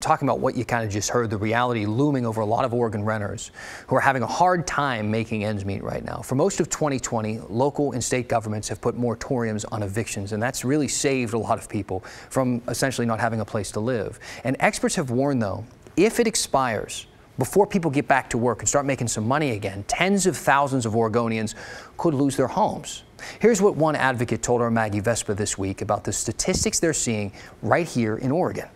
Talking about what you kind of just heard, the reality looming over a lot of Oregon renters who are having a hard time making ends meet right now. For most of 2020, local and state governments have put moratoriums on evictions, and that's really saved a lot of people from essentially not having a place to live. And experts have warned, though, if it expires, before people get back to work and start making some money again, tens of thousands of Oregonians could lose their homes. Here's what one advocate told our Maggie Vespa this week about the statistics they're seeing right here in Oregon.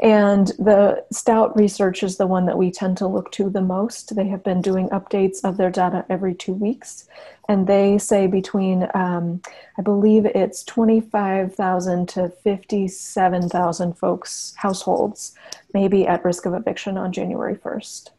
And the Stout research is the one that we tend to look to the most. They have been doing updates of their data every two weeks. And they say between, um, I believe it's 25,000 to 57,000 folks, households, may be at risk of eviction on January 1st.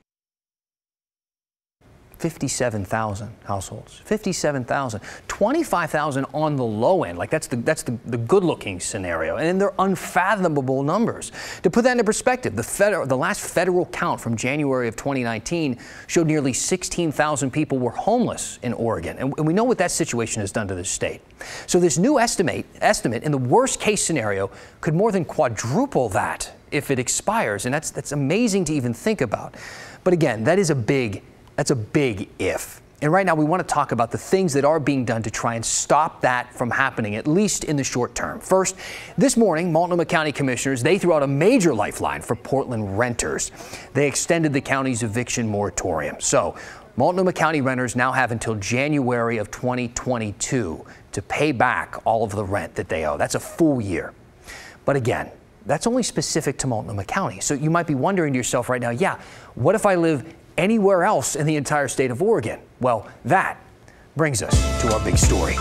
57,000 households. 57,000. 25,000 on the low end. Like that's the that's the, the good-looking scenario. And they're unfathomable numbers. To put that into perspective, the federal the last federal count from January of 2019 showed nearly 16,000 people were homeless in Oregon. And, and we know what that situation has done to the state. So this new estimate estimate in the worst case scenario could more than quadruple that if it expires. And that's that's amazing to even think about. But again, that is a big that's a big if. And right now, we want to talk about the things that are being done to try and stop that from happening, at least in the short term. First, this morning, Multnomah County commissioners, they threw out a major lifeline for Portland renters. They extended the county's eviction moratorium. So Multnomah County renters now have until January of 2022 to pay back all of the rent that they owe. That's a full year. But again, that's only specific to Multnomah County. So you might be wondering to yourself right now, yeah, what if I live anywhere else in the entire state of Oregon? Well, that brings us to our big story.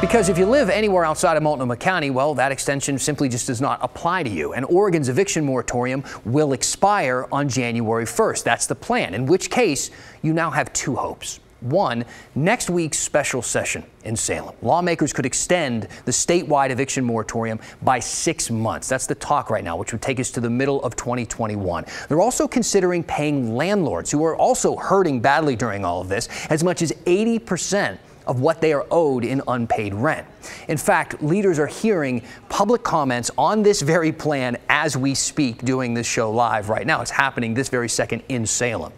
Because if you live anywhere outside of Multnomah County, well, that extension simply just does not apply to you. And Oregon's eviction moratorium will expire on January 1st. That's the plan, in which case you now have two hopes. One, next week's special session in Salem. Lawmakers could extend the statewide eviction moratorium by six months. That's the talk right now, which would take us to the middle of 2021. They're also considering paying landlords, who are also hurting badly during all of this, as much as 80 percent of what they are owed in unpaid rent. In fact, leaders are hearing public comments on this very plan as we speak, doing this show live right now. It's happening this very second in Salem.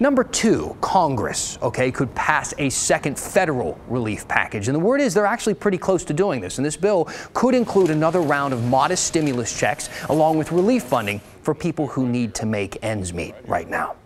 Number two, Congress, okay, could pass a second federal relief package. And the word is they're actually pretty close to doing this. And this bill could include another round of modest stimulus checks along with relief funding for people who need to make ends meet right now.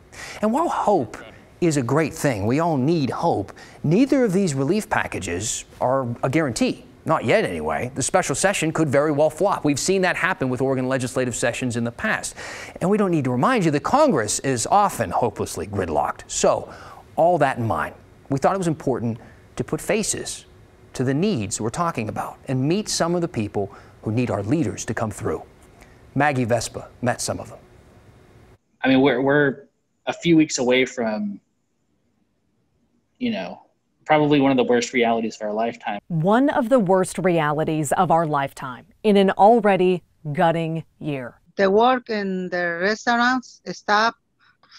And while hope is a great thing, we all need hope, neither of these relief packages are a guarantee. Not yet, anyway. The special session could very well flop. We've seen that happen with Oregon legislative sessions in the past. And we don't need to remind you that Congress is often hopelessly gridlocked. So, all that in mind, we thought it was important to put faces to the needs we're talking about and meet some of the people who need our leaders to come through. Maggie Vespa met some of them. I mean, we're, we're a few weeks away from, you know, probably one of the worst realities of our lifetime. One of the worst realities of our lifetime in an already gutting year. The work in the restaurants stop,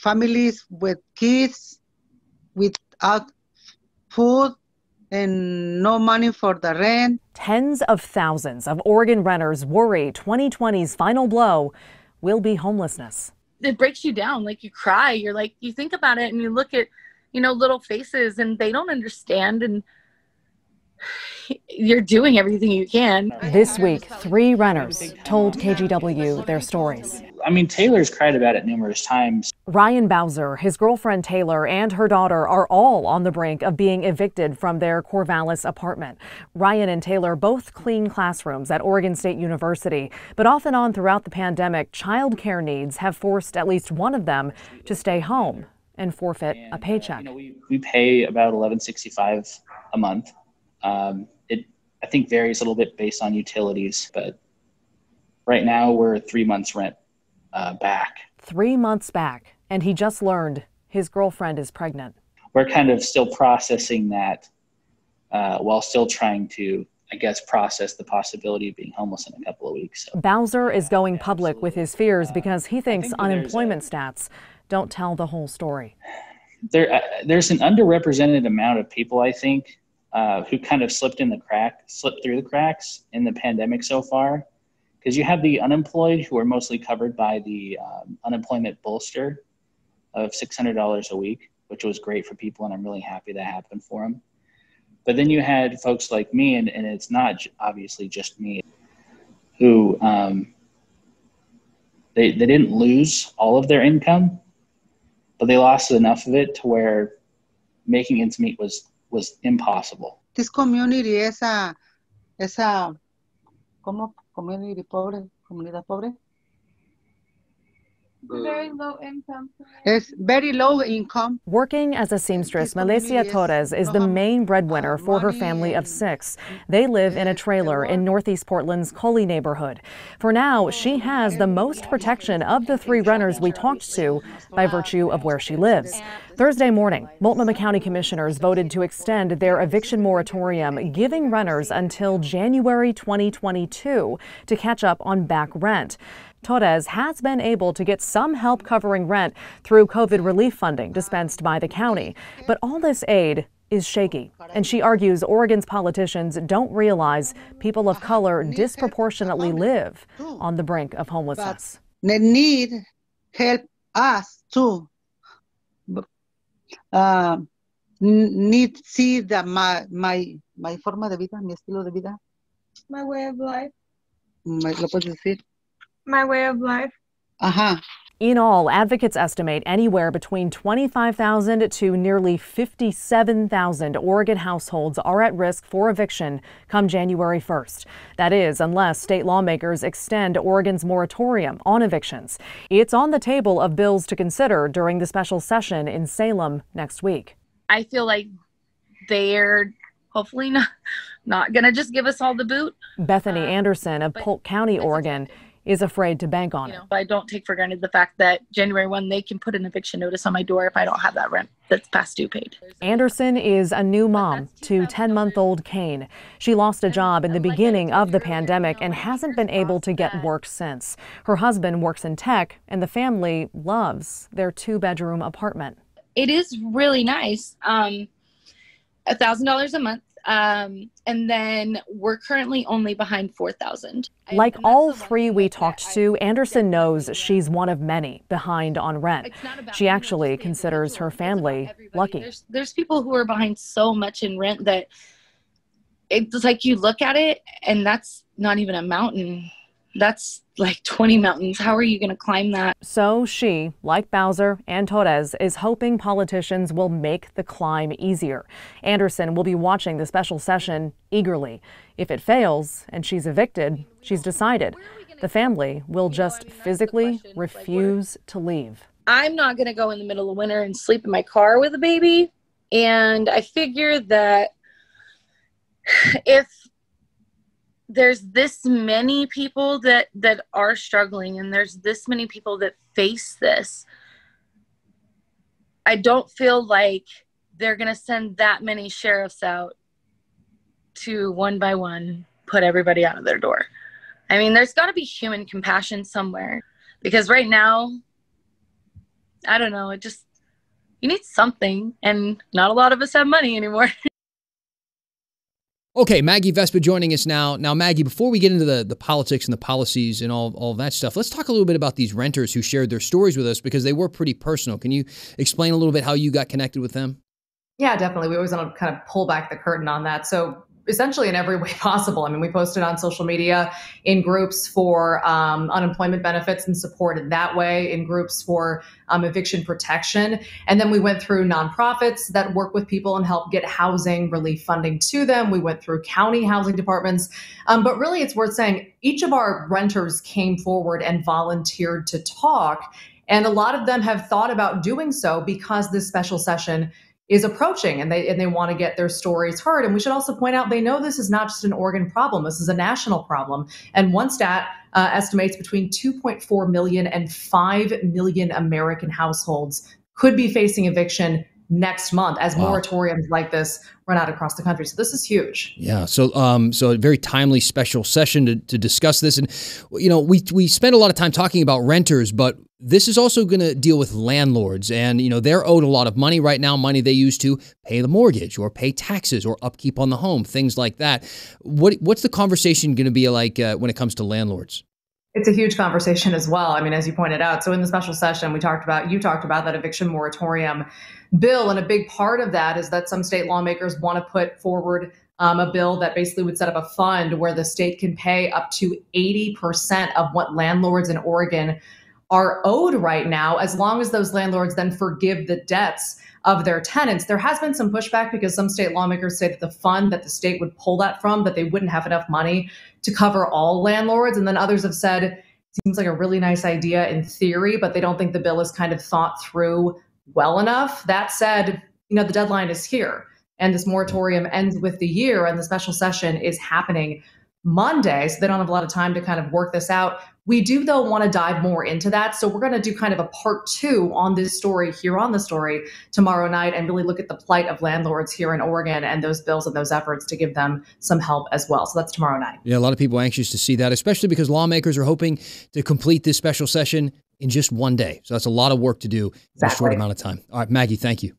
families with kids without food and no money for the rent. Tens of thousands of Oregon renters worry 2020's final blow will be homelessness. It breaks you down. Like you cry. You're like, you think about it and you look at you know little faces and they don't understand and you're doing everything you can. This week, three runners told KGW their stories. I mean, Taylor's cried about it numerous times. Ryan Bowser, his girlfriend Taylor, and her daughter are all on the brink of being evicted from their Corvallis apartment. Ryan and Taylor both clean classrooms at Oregon State University, but off and on throughout the pandemic, child care needs have forced at least one of them to stay home and forfeit and, a paycheck. Uh, you know, we, we pay about eleven sixty five a month. Um, it I think varies a little bit based on utilities, but right now we're three months rent uh, back. Three months back, and he just learned his girlfriend is pregnant. We're kind of still processing that uh, while still trying to I guess, process the possibility of being homeless in a couple of weeks. So, Bowser is going public with his fears because he thinks unemployment stats don't tell the whole story. There, uh, there's an underrepresented amount of people, I think, uh, who kind of slipped in the crack, slipped through the cracks in the pandemic so far, because you have the unemployed who are mostly covered by the um, unemployment bolster of $600 a week, which was great for people, and I'm really happy that happened for them. But then you had folks like me, and, and it's not obviously just me, who um, they, they didn't lose all of their income, but they lost enough of it to where making ends meet was was impossible. This community is a, is a, ¿cómo? Community pobre, comunidad pobre. Very low income. It's very low income. Working as a seamstress, Malaysia Torres is the main breadwinner for her family of six. They live in a trailer in Northeast Portland's Cully neighborhood. For now, she has the most protection of the three renters we talked to by virtue of where she lives. Thursday morning, Multnomah County commissioners voted to extend their eviction moratorium, giving renters until January 2022 to catch up on back rent. Torres has been able to get some help covering rent through COVID relief funding dispensed by the county. But all this aid is shaky, and she argues Oregon's politicians don't realize people of color disproportionately live on the brink of homelessness. They need help us too. Uh, need see that my my my forma de vida, mi estilo de vida. My way of life. ¿Me lo puedes decir? My way of life. Ajá. In all, advocates estimate anywhere between 25,000 to nearly 57,000 Oregon households are at risk for eviction come January 1st. That is, unless state lawmakers extend Oregon's moratorium on evictions. It's on the table of bills to consider during the special session in Salem next week. I feel like they're hopefully not not going to just give us all the boot. Bethany Uh, Anderson of Polk County, Oregon, expected. Is afraid to bank on You it. know, I don't take for granted the fact that January 1 they can put an eviction notice on my door if I don't have that rent that's past due paid. Anderson is a new mom to 10 month old Kane. She lost a job in the beginning of the pandemic and hasn't been able to get work since. Her husband works in tech, and the family loves their two bedroom apartment. It is really nice. Um a thousand dollars a month. Um and then we're currently only behind four thousand. Like all three we talked to, Anderson knows she's one of many behind on rent. She actually considers her family lucky. There's there's people who are behind so much in rent that it's like you look at it and that's not even a mountain. That's like 20 mountains. How are you going to climb that? So she, like Bowser and Torres, is hoping politicians will make the climb easier. Anderson will be watching the special session eagerly. If it fails and she's evicted, she's decided the family will just physically refuse to leave. I'm not going to go in the middle of winter and sleep in my car with a baby. And I figure that if there's this many people that that are struggling and there's this many people that face this I don't feel like they're going to send that many sheriffs out to one by one put everybody out of their door. I mean, there's got to be human compassion somewhere because right now I don't know. It just you need something, and not a lot of us have money anymore. Okay, Maggie Vespa joining us now. Now, Maggie, before we get into the, the politics and the policies and all, all that stuff, let's talk a little bit about these renters who shared their stories with us because they were pretty personal. Can you explain a little bit how you got connected with them? Yeah, definitely. We always want to kind of pull back the curtain on that. So essentially in every way possible. I mean, we posted on social media in groups for um, unemployment benefits and support in that way, in groups for um, eviction protection. And then we went through nonprofits that work with people and help get housing relief funding to them. We went through county housing departments. Um, but really, it's worth saying each of our renters came forward and volunteered to talk. And a lot of them have thought about doing so because this special session is approaching and they and they want to get their stories heard and we should also point out they know this is not just an Oregon problem this is a national problem and one stat uh, estimates between 2.4 million and 5 million American households could be facing eviction next month as Wow. moratoriums like this run out across the country so this is huge Yeah, so um, so a very timely special session to, to discuss this, and you know we we spend a lot of time talking about renters, but this is also going to deal with landlords, and you know they're owed a lot of money right now, money they use to pay the mortgage or pay taxes or upkeep on the home, things like that. What what's the conversation going to be like uh, when it comes to landlords? It's a huge conversation as well. I mean, as you pointed out. So in the special session, we talked about, you talked about that eviction moratorium bill. And a big part of that is that some state lawmakers want to put forward um, a bill that basically would set up a fund where the state can pay up to 80% of what landlords in Oregon are owed right now, as long as those landlords then forgive the debts of their tenants. There has been some pushback because some state lawmakers say that the fund that the state would pull that from, that they wouldn't have enough money to cover all landlords. And then others have said, seems like a really nice idea in theory, but they don't think the bill is kind of thought through well enough. That said, you know, the deadline is here and this moratorium ends with the year and the special session is happening Monday. So they don't have a lot of time to kind of work this out. We do, though, want to dive more into that. So we're going to do kind of a part two on this story here on the story tomorrow night and really look at the plight of landlords here in Oregon and those bills and those efforts to give them some help as well. So that's tomorrow night. Yeah, a lot of people anxious to see that, especially because lawmakers are hoping to complete this special session in just one day. So that's a lot of work to do exactly. in a short amount of time. All right, Maggie, thank you.